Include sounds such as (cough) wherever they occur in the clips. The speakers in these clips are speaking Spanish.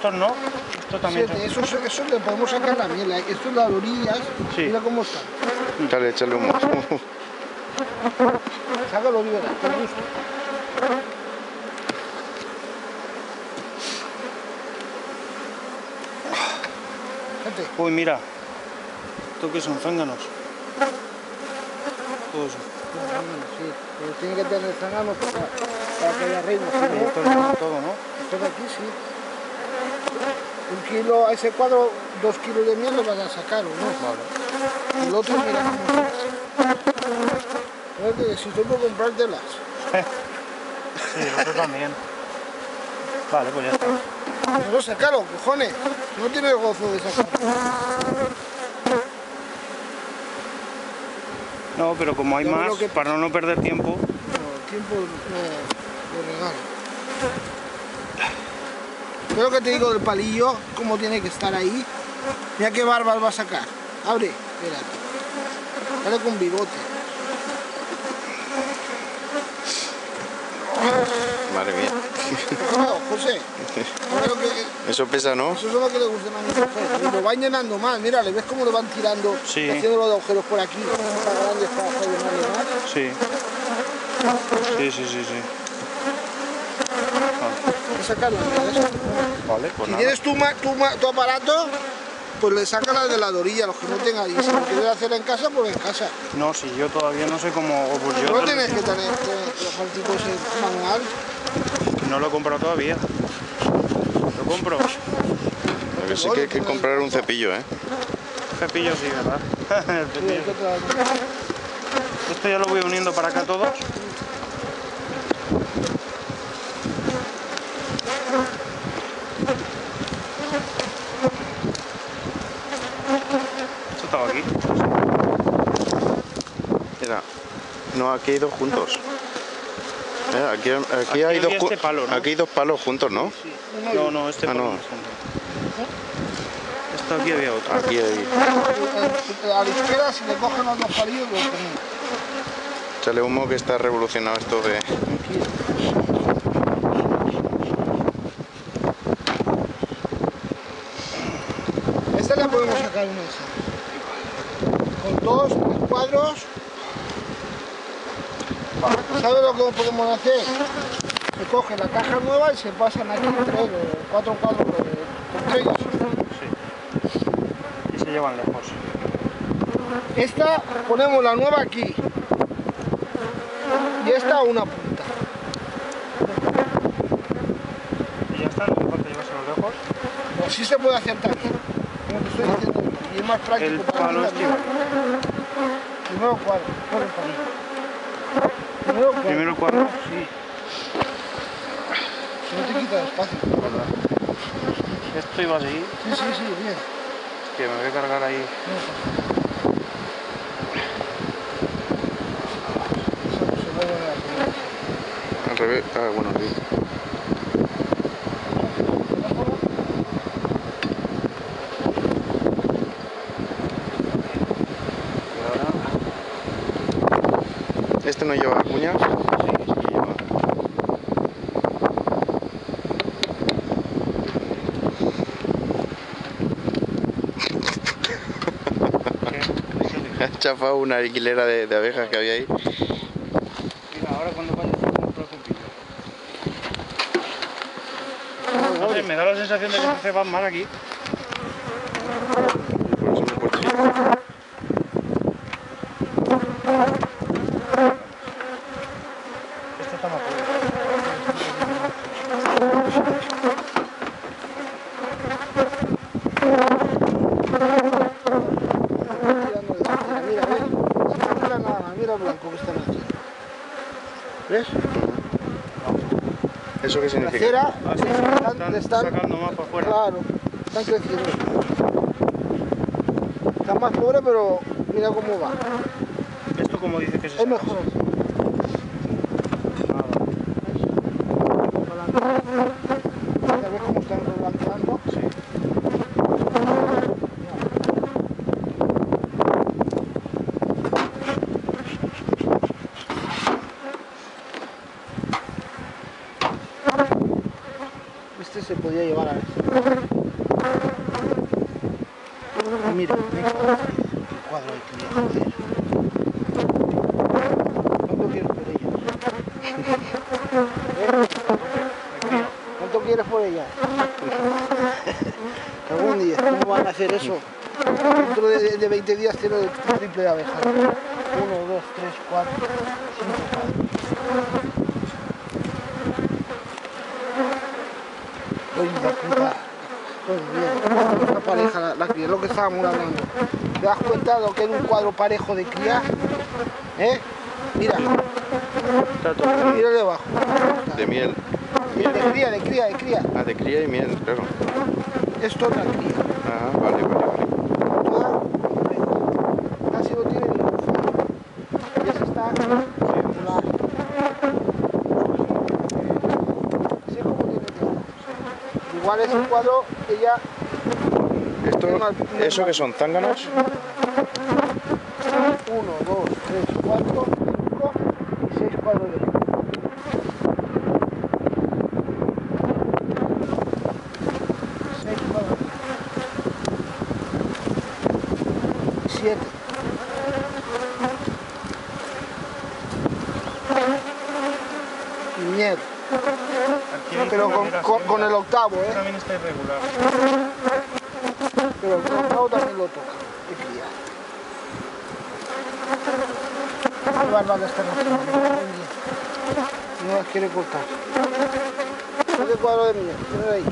Estos no, esto también. Sí, eso, eso le podemos sacar la miel. ¿eh? Esto es las orillas, Sí. mira cómo está. Dale, échale humo. (laughs) Sácalo, Olivera, con gusto. Gente, Uy, mira. ¿Esto qué son? Zánganos. Todo eso. sí, pero tiene que tener zángano para, para que haya reino. si Sí, Esto es todo, ¿no? Esto de aquí sí. Un kilo, a ese cuadro, dos kilos de miel lo vas a sacar, ¿o no? Vale. El otro, mira cómo es. que si tú puedo comprártelas. (laughs) Sí, el otro también. Vale, pues ya está. No, sacarlo, cojones. No tienes gozo de sacarlo. No, pero como hay más, que para no perder tiempo. No, el tiempo no lo regalo. Pero que te digo del palillo, cómo tiene que estar ahí. Mira qué barbas va a sacar. Abre, espera. Dale con bigote. Madre mía. No, José. mira lo que- Eso pesa, ¿no? Eso es lo que le gusta a mujer. Y lo van llenando más. Mira, ¿le ves cómo lo van tirando? Sí. Haciendo los agujeros por aquí. Para grandes para para llenarle más. Sí. Sí, sí, sí, sí. Sacarlo. Vale, pues Si nada. tienes tu, aparato, pues le sacas la de la dorilla, los que no tengan. Y si lo quieres hacer en casa, pues en casa. No, si yo todavía no sé cómo. Pues yo No tienes que tener el aparatito ese manual. no lo he comprado todavía. Lo compro. Lo que sí que hay que comprar un cepillo, ¿eh? Cepillo sí, ¿verdad? (laughs) El cepillo. Esto ya lo voy uniendo para acá todos. Aquí. Mira. No, aquí hay dos juntos. (laughs) Eh, aquí, aquí Aquí hay dos este palo, ¿no? Aquí hay dos palos juntos, ¿no? No, no, este Ah, palo no. no es junto. Esto aquí había otro. Aquí hay. A la izquierda, si le cogen los dos palillos, lo ponen. Échale humo que está revolucionado esto de. Esta la podemos sacar una tres cuadros. ¿Sabes lo que podemos hacer? Se coge la caja nueva y se pasan aquí tres cuatro cuadros. Y se llevan lejos. Esta ponemos la nueva aquí. Y esta a una punta. Y ya está, no hace falta llevárselo lejos. Así se puede hacer también. Más práctico El para palo ti también. Primero cuadro, pon el palillo. Primero cuadro. Primero cuadro. Sí. No te quita espacio. Esto iba así. Sí, sí, sí, bien. Que me voy a cargar ahí. No. Al revés. Ah, bueno, sí. Y ahora. No lleva cuña. Sí, sí lleva. ¿qué? Ha chafado una hilera de, de abejas que había ahí. Mira, ahora cuando vayas a sé, me da la sensación de que se hace van mal aquí. Por eso me he puesto así. Esto está más fuerte. Tirando de cera. Mira, ves. No mira nada más, mira el blanco que está en la cera. ¿Ves? ¿Eso qué La significa? cera Ah, están, están están- sacando más para afuera. Claro, están creciendo. Está más pobre, pero mira cómo va. Esto como dice que se Es mejor se podía llevar a eso. Ah, mira, mira, cuadro hay que hacer. ¿Cuánto quieres por ella? ¿Eh? ¿Cuánto quieres por ella? (laughs) Cagón día, ¿cómo van a hacer eso? Dentro de, de 20 días quiero el triple de abejas. 1, 2, 3, 4. Bien, esta pareja, la, la cría, lo que estábamos hablando. ¿Te das cuenta de lo que es un cuadro parejo de cría? ¿Eh? Mira, mira debajo. De miel. De cría, de cría, de cría. Ah, de cría y miel, claro. Esto es la cría. Ah, vale, vale, vale. Toda. Casi no tiene ningún. Ya se está circular. Así es como tiene que ser. Igual ese cuadro, ella Esto, ¿Eso que son zánganos? 1, 2, 3, 4, 5 y 6 cuadros de luz. Siete. Y miel, Hay pero con, con- con el octavo, ¿eh? También está irregular. Pero el octavo también lo toca, cría. Qué hombre. No las quiere cortar. Este cuadro de miel, mira ahí.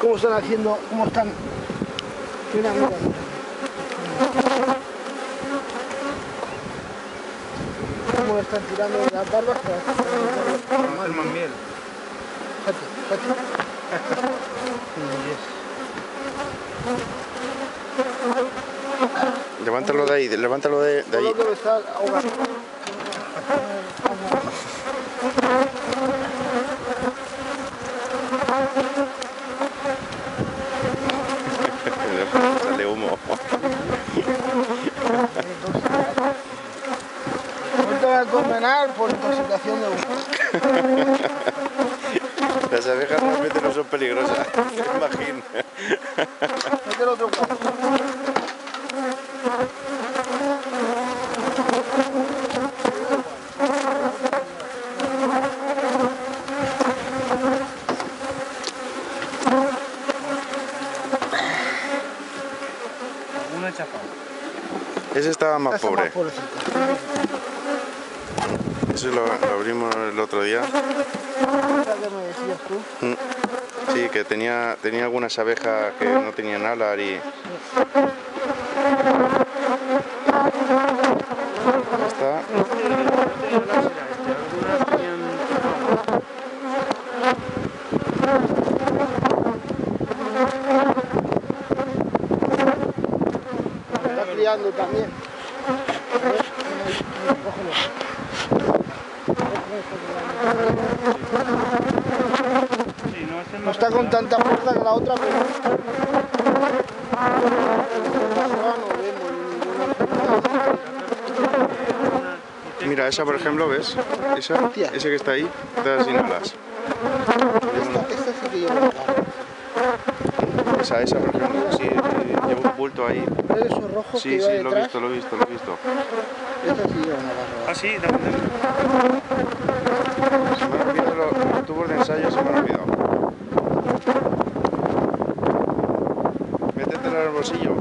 ¿Cómo están haciendo? ¿Cómo están? Mira, mira, mira. ¿Cómo le están tirando las barbas? para Más más miel. Fíjate, fíjate. Levántalo de ahí, levántalo de, de ahí. (laughs) Sale humo. No te van a condenar por intoxicación de humo. (laughs) Las abejas realmente no son peligrosas. Imagín. Mete el otro. Ese estaba más pobre. más Ese lo, abrimos el otro día. Que me decías tú. Sí, que tenía, tenía algunas abejas que no tenían alas y... Ya está. Está criando también. ¿Eh? Cógelo. Sí, no, No está con tanta fuerza que la otra, pero... Mira, esa por ejemplo, ¿ves? Esa, ese que está ahí, está sin alas. Esta, esta sí que lleva la barba. Esa, esa por ejemplo, sí, sí, lleva un bulto ahí. ¿Ves esos rojos Sí, que sí, lo he visto, lo he visto, lo he visto. Esta sí lleva una barba. Ah, sí, dame, dame. Se me han olvidado los, los tubos de ensayo, se me han olvidado. Métetelo en el bolsillo.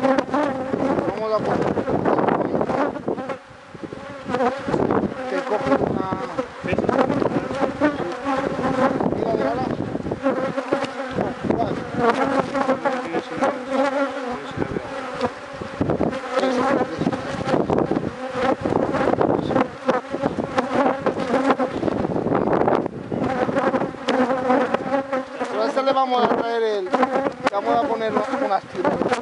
Vamos a poner. Te coges una ¿Ves? tira de alas. ¿Cuál? Tienes una- tienes una veo. Esa, esa. Pero a esta le vamos a traer el. Vamos a poner unas tiras.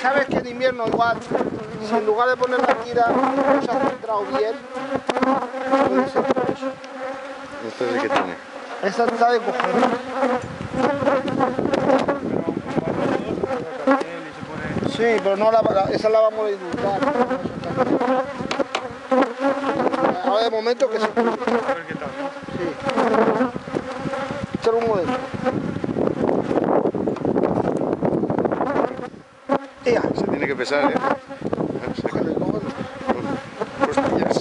Sabes que en invierno igual, si en lugar de poner la tira no se ha centrado bien, puede ser por eso. ¿Esto es de qué tiene? Esta está de cojones. Sí, pero no la, la- esa la vamos a indultar. Ahora de momento que se. A ver qué tal. Sí. Échale un modelo. Ea, Se tiene que pesar, ¿eh? Se- cógele, cógele. Costillas.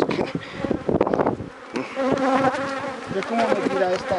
¿Ves cómo me tira esta?